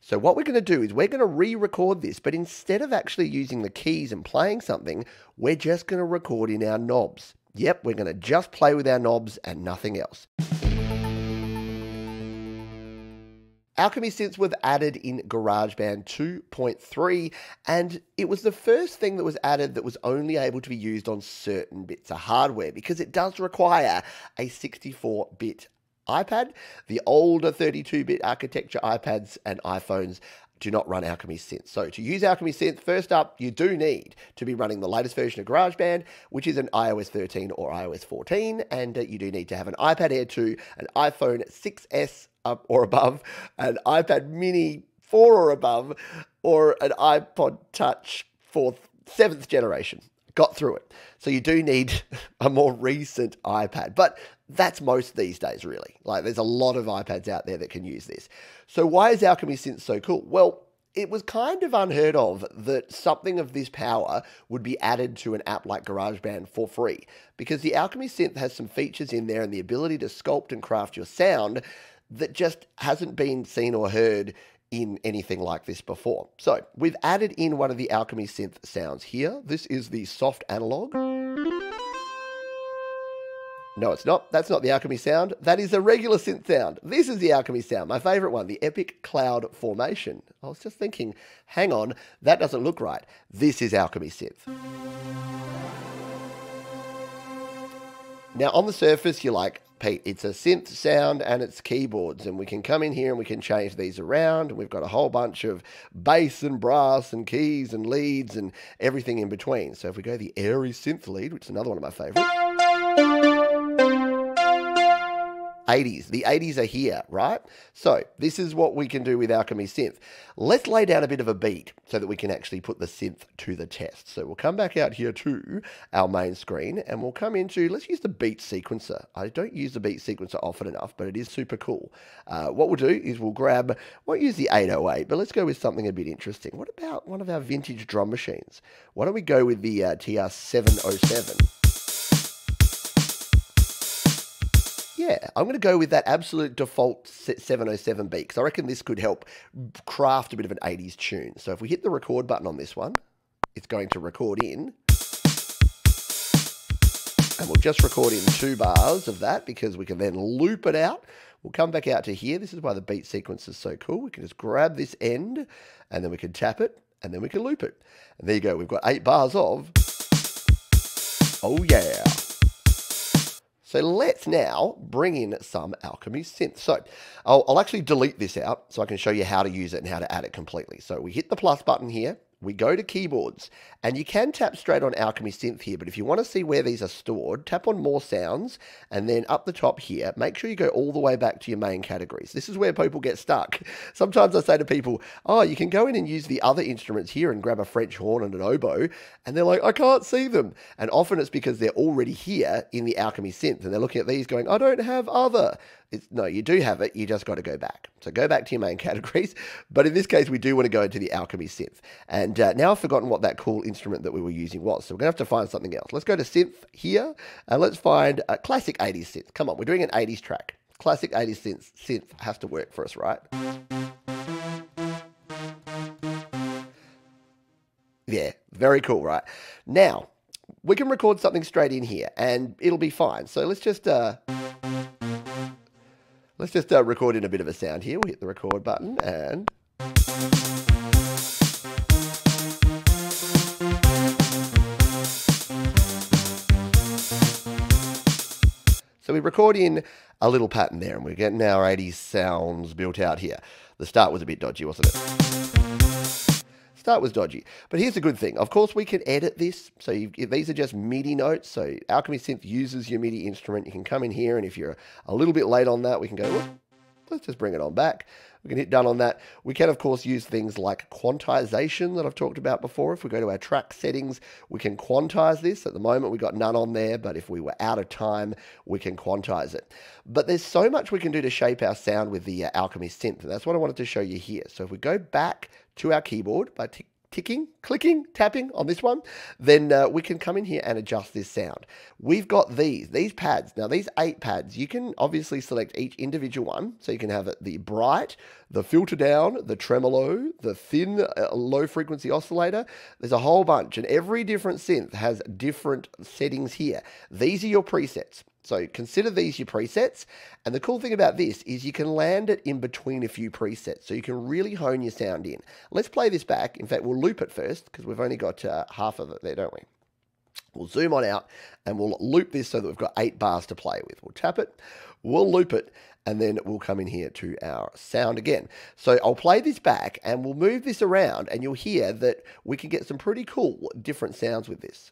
So what we're going to do is we're going to re-record this, but instead of actually using the keys and playing something, we're just going to record in our knobs. Yep, we're going to just play with our knobs and nothing else. Alchemy Synths was added in GarageBand 2.3, and it was the first thing that was added that was only able to be used on certain bits of hardware because it does require a 64 bit iPad. The older 32 bit architecture iPads and iPhones do not run Alchemy Synth. So to use Alchemy Synth, first up, you do need to be running the latest version of GarageBand, which is an iOS 13 or iOS 14, and uh, you do need to have an iPad Air 2, an iPhone 6S up or above, an iPad Mini 4 or above, or an iPod Touch fourth, seventh generation. Got through it. So you do need a more recent iPad, but that's most these days, really. Like there's a lot of iPads out there that can use this. So why is Alchemy Synth so cool? Well, it was kind of unheard of that something of this power would be added to an app like GarageBand for free because the Alchemy Synth has some features in there and the ability to sculpt and craft your sound that just hasn't been seen or heard in anything like this before. So we've added in one of the Alchemy synth sounds here. This is the soft analog. No, it's not. That's not the Alchemy sound. That is a regular synth sound. This is the Alchemy sound, my favorite one, the Epic Cloud Formation. I was just thinking, hang on, that doesn't look right. This is Alchemy synth. Now, on the surface, you're like, it's a synth sound and it's keyboards, and we can come in here and we can change these around. We've got a whole bunch of bass and brass and keys and leads and everything in between. So if we go the airy synth lead, which is another one of my favorites. 80s. The 80s are here, right? So this is what we can do with Alchemy Synth. Let's lay down a bit of a beat so that we can actually put the synth to the test. So we'll come back out here to our main screen and we'll come into, let's use the beat sequencer. I don't use the beat sequencer often enough, but it is super cool. Uh, what we'll do is we'll grab, won't use the 808, but let's go with something a bit interesting. What about one of our vintage drum machines? Why don't we go with the uh, TR707? Yeah, I'm going to go with that absolute default 707 beat because I reckon this could help craft a bit of an 80s tune. So if we hit the record button on this one, it's going to record in. And we'll just record in two bars of that because we can then loop it out. We'll come back out to here. This is why the beat sequence is so cool. We can just grab this end and then we can tap it and then we can loop it. And there you go. We've got eight bars of. Oh, yeah. So let's now bring in some Alchemy synth. So I'll, I'll, actually delete this out so I can show you how to use it and how to add it completely. So we hit the plus button here we go to keyboards and you can tap straight on Alchemy Synth here, but if you want to see where these are stored, tap on more sounds and then up the top here, make sure you go all the way back to your main categories. This is where people get stuck. Sometimes I say to people, oh, you can go in and use the other instruments here and grab a French horn and an oboe, and they're like, I can't see them. And often it's because they're already here in the Alchemy Synth and they're looking at these going, I don't have other. It's, no, you do have it. You just got to go back. So go back to your main categories. But in this case, we do want to go into the Alchemy synth. And uh, now I've forgotten what that cool instrument that we were using was. So we're going to have to find something else. Let's go to synth here and let's find a classic 80s synth. Come on, we're doing an 80s track. Classic 80s synth, synth has to work for us, right? Yeah, very cool, right? Now, we can record something straight in here and it'll be fine. So let's just... Uh, Let's just uh, record in a bit of a sound here. We'll hit the record button and... So we record in a little pattern there and we're getting our 80s sounds built out here. The start was a bit dodgy, wasn't it? Start was dodgy. But here's the good thing. Of course, we can edit this. So you, these are just MIDI notes. So Alchemy Synth uses your MIDI instrument. You can come in here, and if you're a little bit late on that, we can go, let's just bring it on back. We can hit done on that. We can, of course, use things like quantization that I've talked about before. If we go to our track settings, we can quantize this. At the moment, we've got none on there, but if we were out of time, we can quantize it. But there's so much we can do to shape our sound with the uh, Alchemy synth, and that's what I wanted to show you here. So if we go back to our keyboard by ticking, clicking, tapping on this one, then uh, we can come in here and adjust this sound. We've got these, these pads. Now, these eight pads, you can obviously select each individual one. So you can have the bright, the filter down, the tremolo, the thin uh, low frequency oscillator. There's a whole bunch, and every different synth has different settings here. These are your presets. So consider these your presets. And the cool thing about this is you can land it in between a few presets. So you can really hone your sound in. Let's play this back. In fact, we'll loop it first because we've only got uh, half of it there, don't we? We'll zoom on out and we'll loop this so that we've got eight bars to play with. We'll tap it, we'll loop it, and then we'll come in here to our sound again. So I'll play this back and we'll move this around and you'll hear that we can get some pretty cool different sounds with this.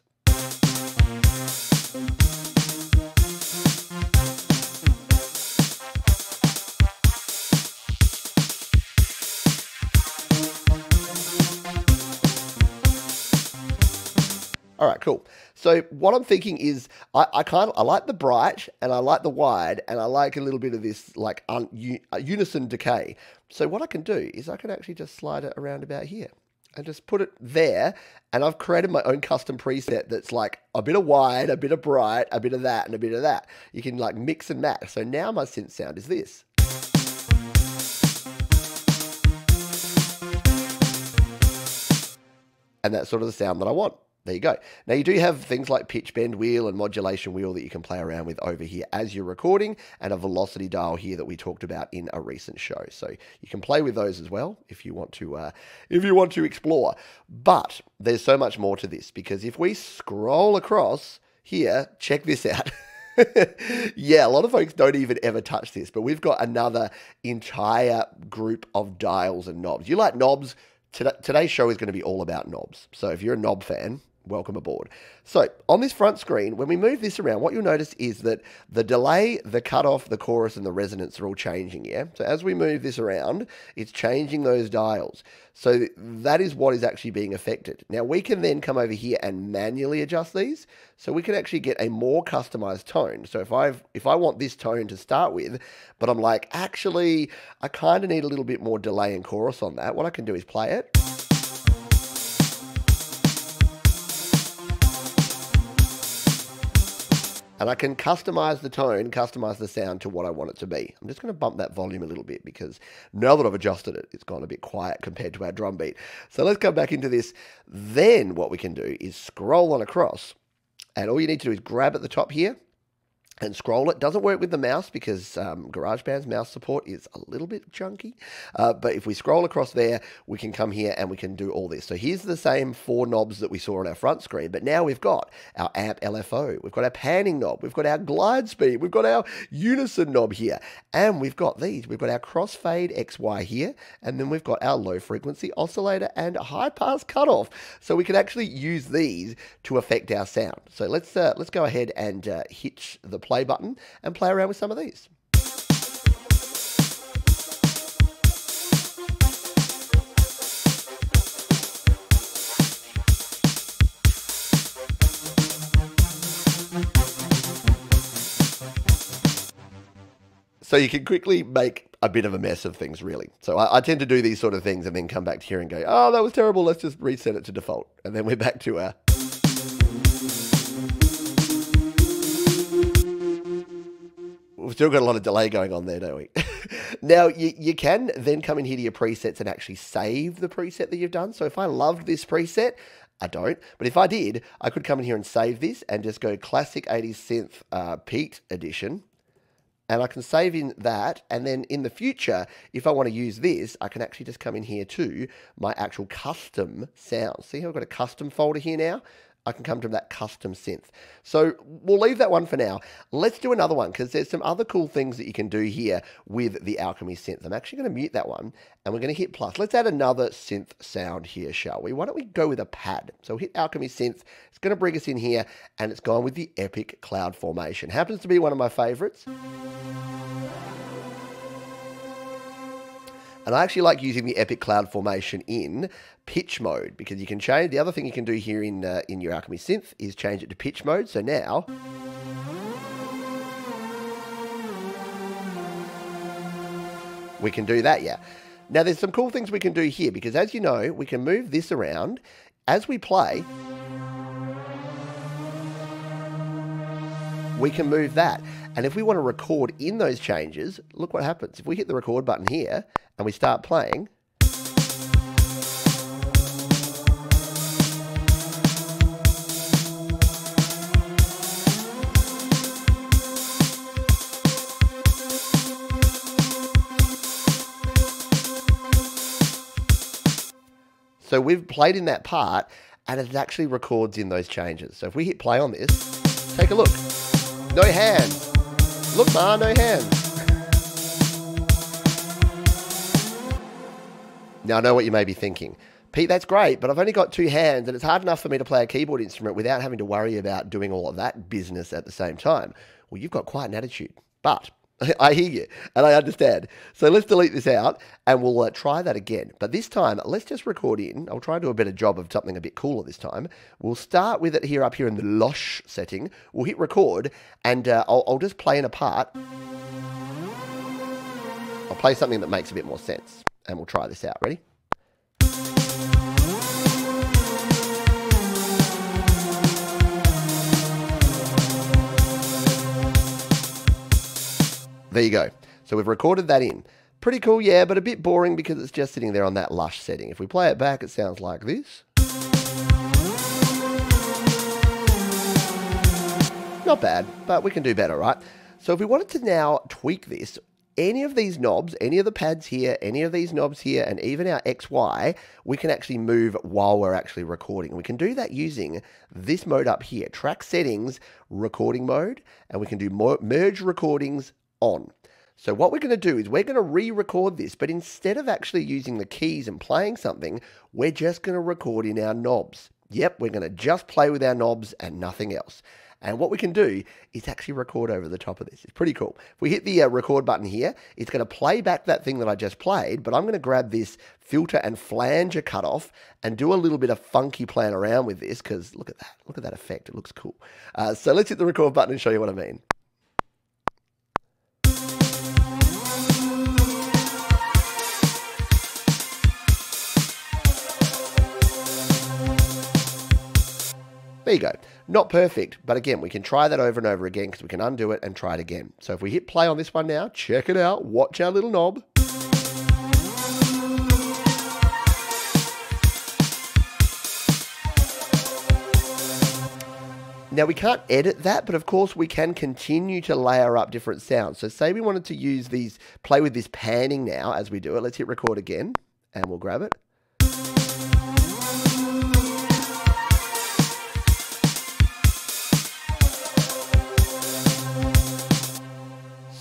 Cool. So what I'm thinking is, I, I kind I like the bright and I like the wide and I like a little bit of this like un, uh, unison decay. So what I can do is I can actually just slide it around about here and just put it there. And I've created my own custom preset that's like a bit of wide, a bit of bright, a bit of that, and a bit of that. You can like mix and match. So now my synth sound is this. And that's sort of the sound that I want there you go. Now you do have things like pitch bend wheel and modulation wheel that you can play around with over here as you're recording and a velocity dial here that we talked about in a recent show. So you can play with those as well if you want to uh, if you want to explore. But there's so much more to this because if we scroll across here, check this out. yeah, a lot of folks don't even ever touch this, but we've got another entire group of dials and knobs. You like knobs? Today's show is going to be all about knobs. So if you're a knob fan, welcome aboard. So on this front screen, when we move this around, what you'll notice is that the delay, the cutoff, the chorus, and the resonance are all changing, yeah? So as we move this around, it's changing those dials. So that is what is actually being affected. Now we can then come over here and manually adjust these. So we can actually get a more customized tone. So if I've if I want this tone to start with, but I'm like, actually, I kind of need a little bit more delay and chorus on that, what I can do is play it. And I can customize the tone, customize the sound to what I want it to be. I'm just going to bump that volume a little bit because now that I've adjusted it, it's gone a bit quiet compared to our drum beat. So let's come back into this. Then what we can do is scroll on across. And all you need to do is grab at the top here and scroll it. Doesn't work with the mouse because um, GarageBand's mouse support is a little bit junky. Uh, but if we scroll across there, we can come here and we can do all this. So here's the same four knobs that we saw on our front screen, but now we've got our amp LFO, we've got our panning knob, we've got our glide speed, we've got our unison knob here, and we've got these. We've got our crossfade XY here, and then we've got our low frequency oscillator and high pass cutoff. So we can actually use these to affect our sound. So let's uh, let's go ahead and uh, hitch the play button and play around with some of these. So you can quickly make a bit of a mess of things, really. So I, I, tend to do these sort of things and then come back to here and go, oh, that was terrible. Let's just reset it to default. And then we're back to our we've still got a lot of delay going on there, don't we? now, you, you can then come in here to your presets and actually save the preset that you've done. So if I loved this preset, I don't, but if I did, I could come in here and save this and just go Classic 80s Synth uh, Pete Edition. And I can save in that. And then in the future, if I want to use this, I can actually just come in here to my actual custom sounds. See how I've got a custom folder here now? I can come to that custom synth. So we'll leave that one for now. Let's do another one because there's some other cool things that you can do here with the Alchemy synth. I'm actually going to mute that one and we're going to hit plus. Let's add another synth sound here, shall we? Why don't we go with a pad? So hit Alchemy synth. It's going to bring us in here and it's gone with the Epic Cloud Formation. Happens to be one of my favorites. And I actually like using the Epic Cloud Formation in pitch mode because you can change. The other thing you can do here in uh, in your Alchemy synth is change it to pitch mode. So now. We can do that, yeah. Now, there's some cool things we can do here because, as you know, we can move this around as we play. We can move that. And if we want to record in those changes, look what happens. If we hit the record button here and we start playing, So we've played in that part and it actually records in those changes. So if we hit play on this, take a look. No hands. Look, Ma, no hands. now I know what you may be thinking. Pete, that's great, but I've only got two hands and it's hard enough for me to play a keyboard instrument without having to worry about doing all of that business at the same time. Well, you've got quite an attitude. But I hear you and I understand. So let's delete this out and we'll uh, try that again. But this time, let's just record in. I'll try and do a better job of something a bit cooler this time. We'll start with it here up here in the Lush setting. We'll hit record and uh, I'll, I'll just play in a part. I'll play something that makes a bit more sense and we'll try this out. Ready? There you go. So we've recorded that in. Pretty cool, yeah, but a bit boring because it's just sitting there on that lush setting. If we play it back, it sounds like this. Not bad, but we can do better, right? So if we wanted to now tweak this, any of these knobs, any of the pads here, any of these knobs here, and even our XY, we can actually move while we're actually recording. We can do that using this mode up here, track settings, recording mode, and we can do merge recordings on. So what we're going to do is we're going to re-record this, but instead of actually using the keys and playing something, we're just going to record in our knobs. Yep, we're going to just play with our knobs and nothing else. And what we can do is actually record over the top of this. It's pretty cool. If we hit the uh, record button here, it's going to play back that thing that I just played, but I'm going to grab this filter and flanger cutoff and do a little bit of funky playing around with this because look at that. Look at that effect. It looks cool. Uh, so let's hit the record button and show you what I mean. You go. Not perfect, but again, we can try that over and over again because we can undo it and try it again. So if we hit play on this one now, check it out, watch our little knob. Now we can't edit that, but of course we can continue to layer up different sounds. So say we wanted to use these, play with this panning now as we do it. Let's hit record again and we'll grab it.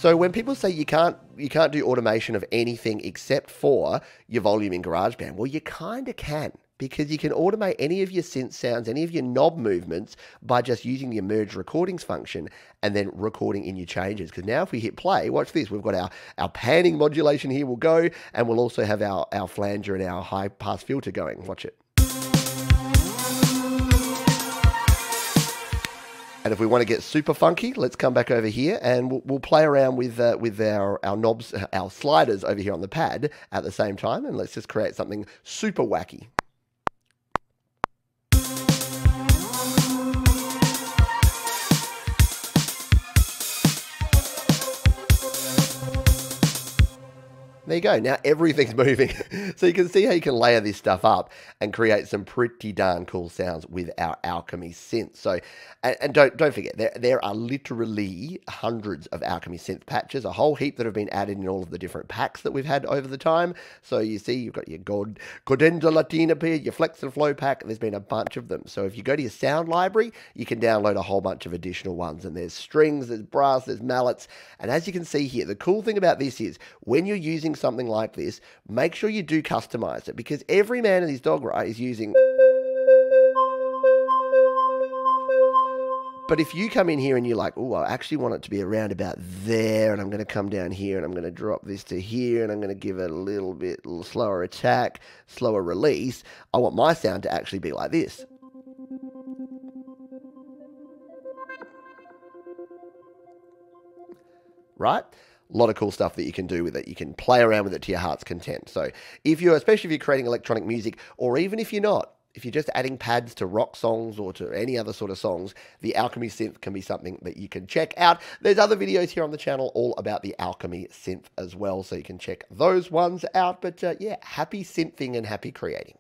So when people say you can't you can't do automation of anything except for your volume in GarageBand, well, you kind of can because you can automate any of your synth sounds, any of your knob movements by just using the merge recordings function and then recording in your changes. Because now if we hit play, watch this, we've got our, our panning modulation here will go, and we'll also have our, our flanger and our high pass filter going. Watch it. And if we want to get super funky, let's come back over here and we'll, we'll play around with uh, with our, our knobs, our sliders over here on the pad at the same time. And let's just create something super wacky. There you go. Now everything's moving. so you can see how you can layer this stuff up and create some pretty darn cool sounds with our Alchemy synth. So, and, and, don't don't forget, there, there are literally hundreds of Alchemy synth patches, a whole heap that have been added in all of the different packs that we've had over the time. So you see, you've got your God, Cadenza Latina here, your Flex and Flow pack. There's been a bunch of them. So if you go to your sound library, you can download a whole bunch of additional ones. And there's strings, there's brass, there's mallets. And as you can see here, the cool thing about this is when you're using something like this, make sure you do customize it because every man and his dog, right, is using. But if you come in here and you're like, oh, I actually want it to be around about there, and I'm going to come down here and I'm going to drop this to here, and I'm going to give it a little bit slower attack, slower release, I want my sound to actually be like this. Right? A lot of cool stuff that you can do with it. You can play around with it to your heart's content. So if you're, especially if you're creating electronic music, or even if you're not, if you're just adding pads to rock songs or to any other sort of songs, the Alchemy synth can be something that you can check out. There's other videos here on the channel all about the Alchemy synth as well, so you can check those ones out. But uh, yeah, happy synthing and happy creating.